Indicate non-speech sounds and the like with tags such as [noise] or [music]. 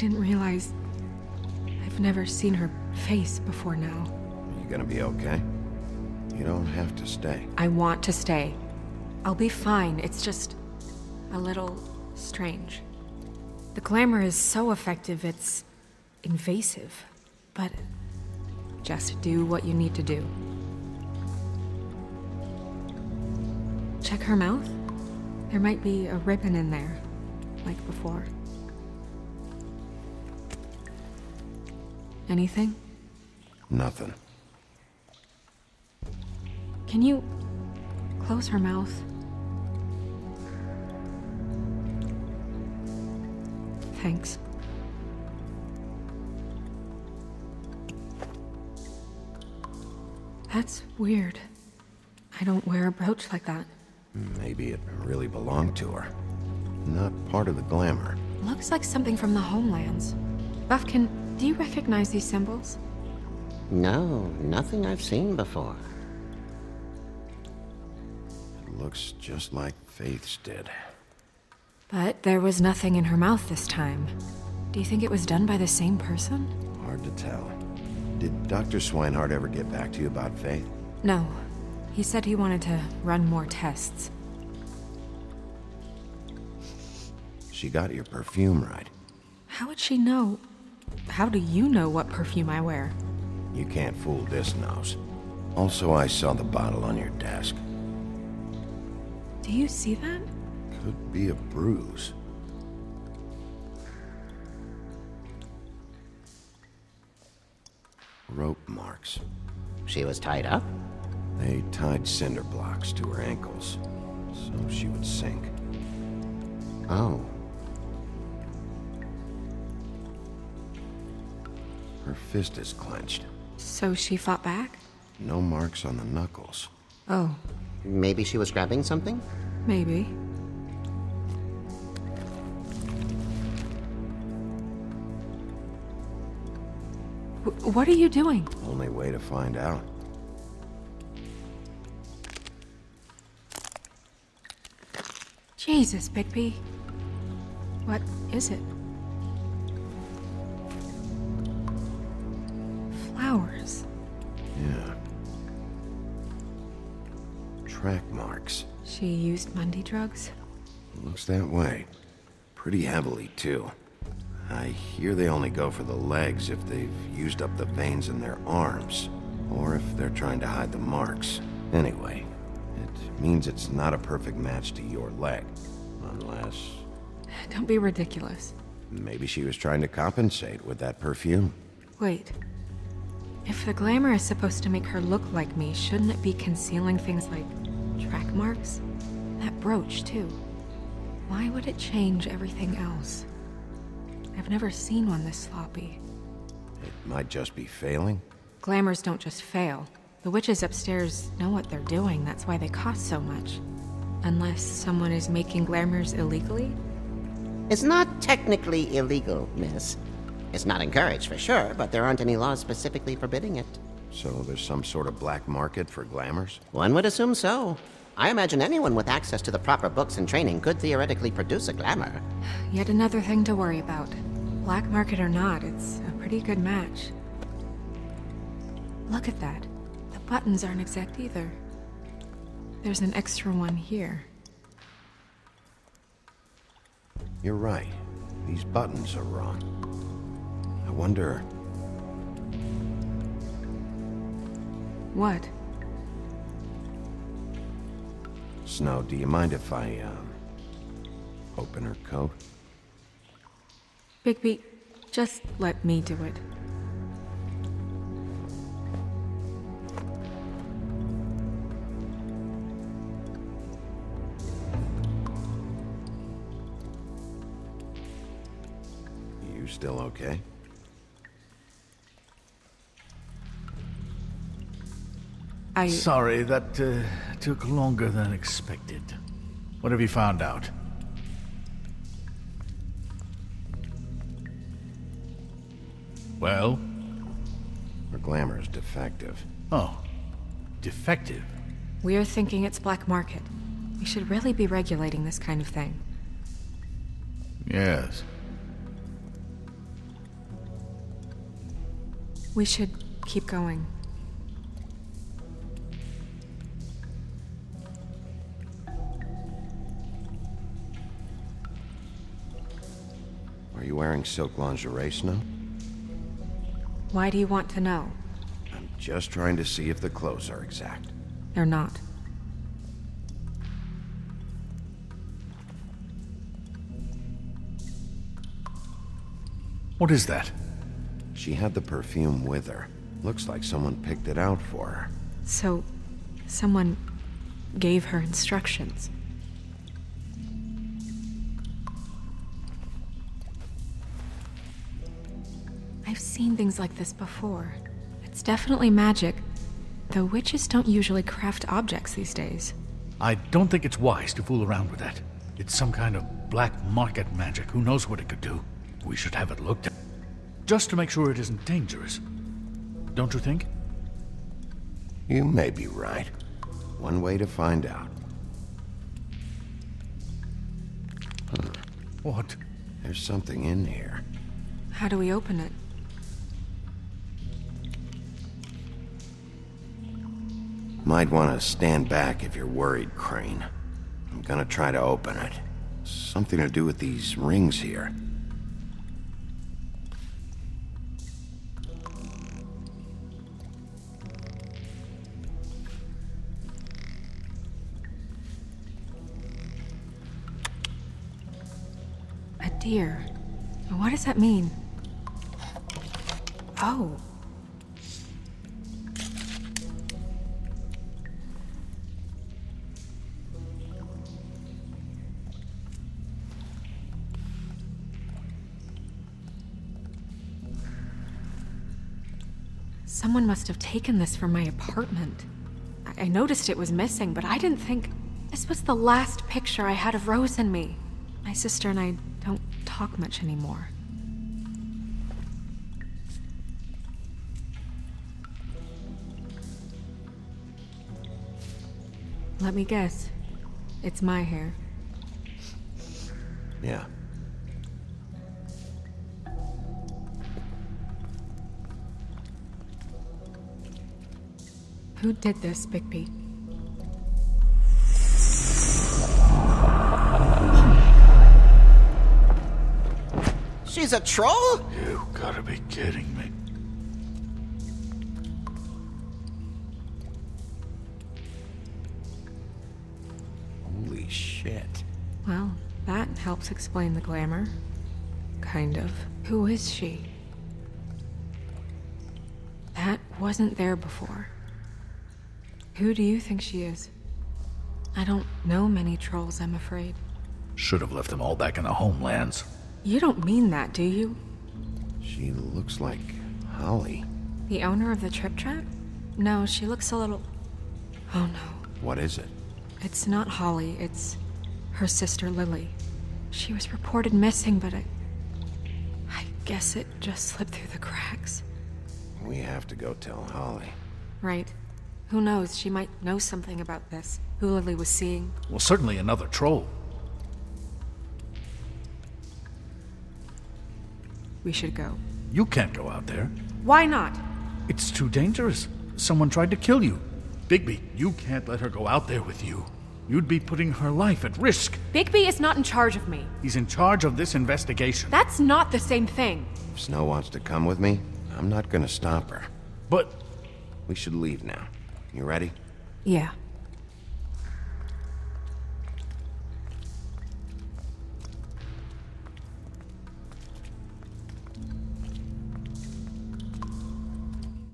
I didn't realize... I've never seen her face before now. You gonna be okay? You don't have to stay. I want to stay. I'll be fine. It's just... a little... strange. The glamour is so effective, it's... invasive. But... just do what you need to do. Check her mouth? There might be a ribbon in there, like before. Anything? Nothing. Can you close her mouth? Thanks. That's weird. I don't wear a brooch like that. Maybe it really belonged to her. Not part of the glamour. Looks like something from the homelands. Bufkin, do you recognize these symbols? No, nothing I've seen before. It looks just like Faith's did. But there was nothing in her mouth this time. Do you think it was done by the same person? Hard to tell. Did Dr. Swineheart ever get back to you about Faith? No. He said he wanted to run more tests. She got your perfume right. How would she know? How do you know what perfume I wear? You can't fool this nose. Also, I saw the bottle on your desk. Do you see that? Could be a bruise. Rope marks. She was tied up? They tied cinder blocks to her ankles, so she would sink. Oh. Her fist is clenched. So she fought back? No marks on the knuckles. Oh, Maybe she was grabbing something? maybe. W- what are you doing? Only way to find out. Jesus, Bigby. What is it? Track marks. She used Mundy drugs? Looks that way. Pretty heavily, too. I hear they only go for the legs if they've used up the veins in their arms, or if they're trying to hide the marks. Anyway, it means it's not a perfect match to your leg. Unless Don't be ridiculous. maybe she was trying to compensate with that perfume. Wait. If the glamour is supposed to make her look like me, shouldn't it be concealing things like track marks? That brooch, too. Why would it change everything else? I've never seen one this sloppy. It might just be failing. Glamours don't just fail. The witches upstairs know what they're doing, that's why they cost so much. Unless someone is making glamours illegally? It's not technically illegal, miss. It's not encouraged for sure, but there aren't any laws specifically forbidding it. So there's some sort of black market for glamours? One would assume so. I imagine anyone with access to the proper books and training could theoretically produce a glamour. [sighs] Yet another thing to worry about. Black market or not, it's a pretty good match. Look at that. The buttons aren't exact either. There's an extra one here. You're right. These buttons are wrong. I wonder... What? Snow, do you mind if I, um... Open her coat? Bigby, just let me do it. You still okay? I. Sorry, that uh, took longer than expected. What have you found out? Well? Her glamour is defective. Oh. Defective. We're thinking it's black market. We should really be regulating this kind of thing. Yes. We should keep going. Are you wearing silk lingerie, Snow? Why do you want to know? I'm just trying to see if the clothes are exact. They're not. What is that? She had the perfume with her. Looks like someone picked it out for her. So, someone gave her instructions. Seen things like this before. It's definitely magic, though witches don't usually craft objects these days. I don't think it's wise to fool around with that. It's some kind of black market magic. Who knows what it could do? We should have it looked at. Just to make sure it isn't dangerous. Don't you think? You may be right. One way to find out. What? There's something in here. How do we open it? Might want to stand back if you're worried, Crane. I'm gonna try to open it. Something to do with these rings here. A deer. What does that mean? Oh. Someone must have taken this from my apartment. I I noticed it was missing, but I didn't think this was the last picture I had of Rose and me. My sister and I don't talk much anymore. Let me guess. It's my hair. Yeah. Who did this, Bigby? She's a troll? You gotta be kidding me. Holy shit. Well, that helps explain the glamour. Kind of. Who is she? That wasn't there before. Who do you think she is? I don't know many trolls, I'm afraid. Should have left them all back in the homelands. You don't mean that, do you? She looks like Holly. The owner of the Trip Trap? No, she looks a little. Oh no. What is it? It's not Holly, it's her sister Lily. She was reported missing, but I. I guess it just slipped through the cracks. We have to go tell Holly. Right. Who knows? She might know something about this. Who Lily was seeing. Well, certainly another troll. We should go. You can't go out there. Why not? It's too dangerous. Someone tried to kill you. Bigby, you can't let her go out there with you. You'd be putting her life at risk. Bigby is not in charge of me. He's in charge of this investigation. That's not the same thing. If Snow wants to come with me, I'm not gonna stop her. But We should leave now. You ready? Yeah.